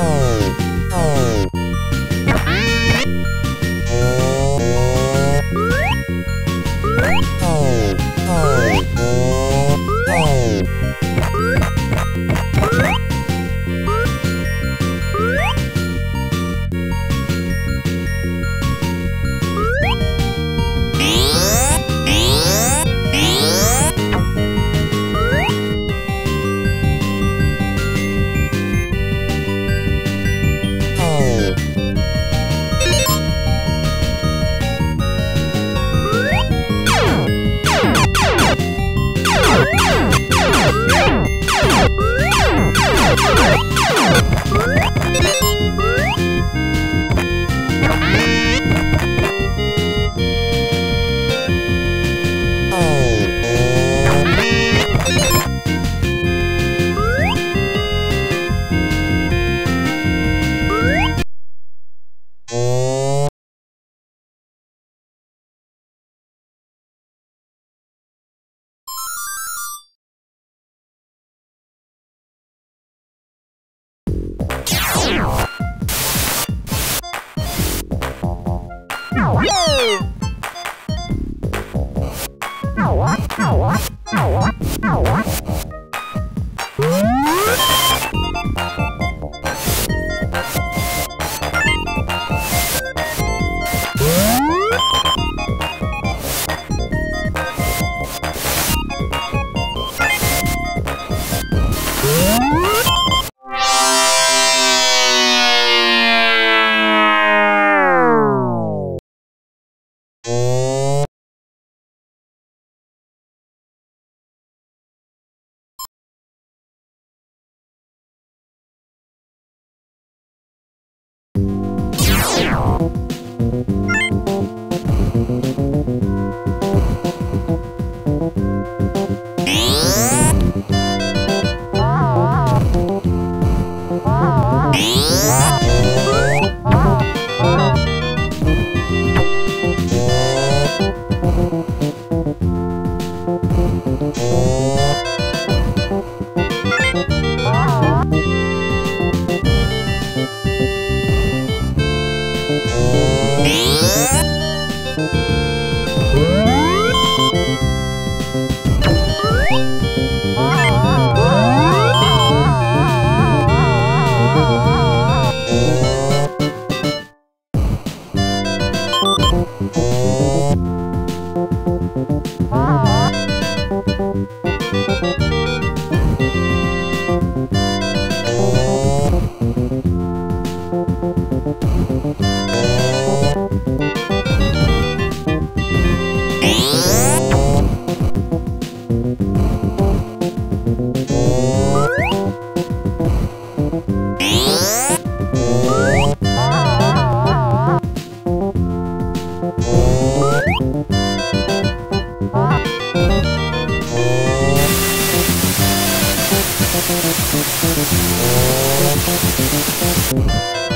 Oh. what? すごい!